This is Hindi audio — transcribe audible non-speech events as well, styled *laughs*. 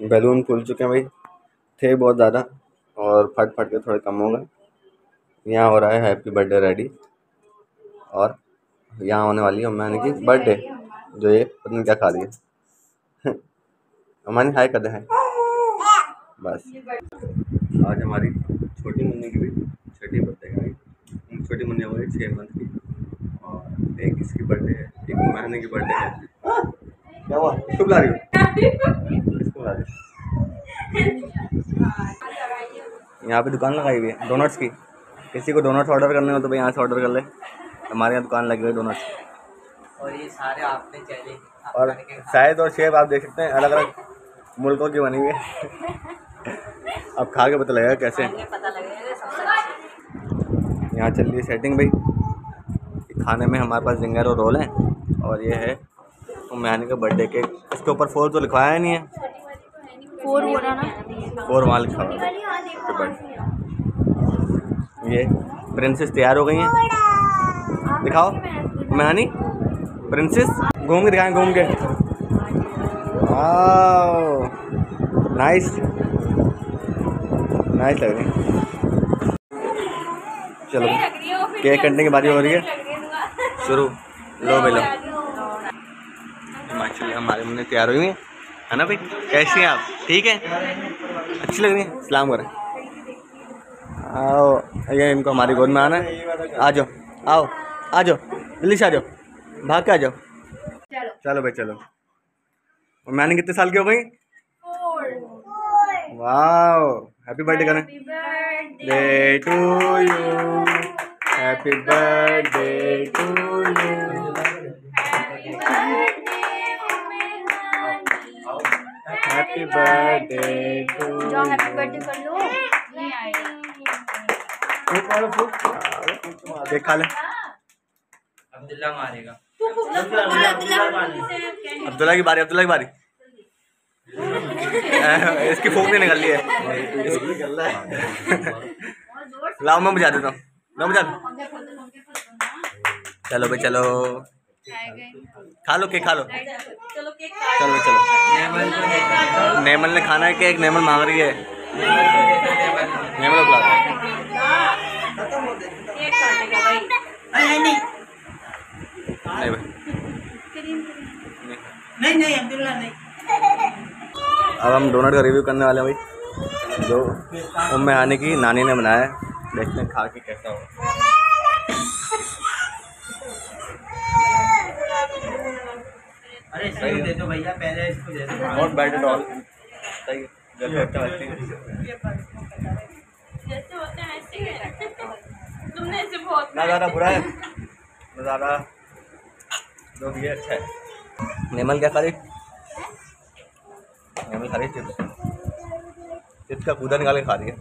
बैलून खुल चुके हैं भाई। थे बहुत ज़्यादा और फट फट के थोड़े कम हो गए। यहाँ हो रहा है हैप्पी बर्थडे रेडी और यहाँ होने वाली है अम्मानी की बर्थडे जो ये पता नहीं क्या खा रही है। *laughs* अम्मानी हाय कर दे हाय बस। आज हमारी छोटी मुन्नी की भी छठी बर्थडे है छोटी मुन्नी हो गई छः मंथ की। और एक इसकी बर्थडे है एक महीने की बर्थडे है। क्या हुआ? शुभ बुला रही हो? *laughs* यहाँ पे दुकान लगाई हुई है डोनट्स की। किसी को डोनट्स ऑर्डर करने हो तो भाई यहाँ से ऑर्डर कर ले। हमारे यहाँ दुकान लगी हुई है डोनट्स और ये सारे आपने चले और शायद और शेप आप देख सकते हैं अलग अलग मुल्कों की बनी हुई है। अब खा के पता लगेगा कैसे सबसे यहाँ चल रही है सेटिंग भाई। खाने में हमारे पास जिंगर और रोल है। और ये है मैंने का बर्थडे केक इसके ऊपर फोर तो लिखवाया नहीं है। फोर रहा ना? Four birthday। ये प्रिंसेस तैयार हो गई हैं। दिखाओ। उम्यानी प्रिंसेस घूम के दिखाएँ, घूम के। नाइस नाइस लग रही चलो, केक कटने की बारी हो रही है। शुरू। लो भाई लो माशाल्लाह हमारे मुन्ने तैयार हुई हैं। है ना भाई? कैसी हैं आप? ठीक है? अच्छी लग रही है? सलाम करें। आओ, ये इनको हमारी गोद में आना है। आ जाओ, आओ, आ जाओ, जल्दी से आ जाओ। भाग के आ जाओ। चलो भाई, चलो। और मैंने कितने साल की हो गई? वाह हैप्पी बर्थडे करें। Day to you happy birthday to you happy birthday to जाओ हैप्पी बर्थडे कर लो नहीं आएगा देख खा ले अब्दुल्ला मारेगा अब्दुल्ला की बारी अब्दुल्ला की बारी इसकी फूक नहीं निकल रही है लाओ मैं बुझा देता हूँ बुझा चलो भाई चलो खा लो केक खा लो। चलो चलो नेमल ने खाना है केक नेमल मांग रही है। नेमल को नहीं नहीं नहीं अब्दुल्ला नहीं। अब हम डोनट का रिव्यू करने वाले हैं भाई। जो उम्मे आने की नानी ने बनाया है। देखते हैं खा के कैसा हो। अरे इसको दे दो भैया पहले इसको दे दो नॉट बैड एट ऑल सही है। अच्छा लगती है। जैसे होते हैं ऐसे ही तुमने ऐसे बहुत ना बुरा है? ना ज़्यादा। जो भी है अच्छा है। नेमल क्या खा रही नेमल खा रही चिप्स। चिप्स का कूदा निकाल के खा रही है।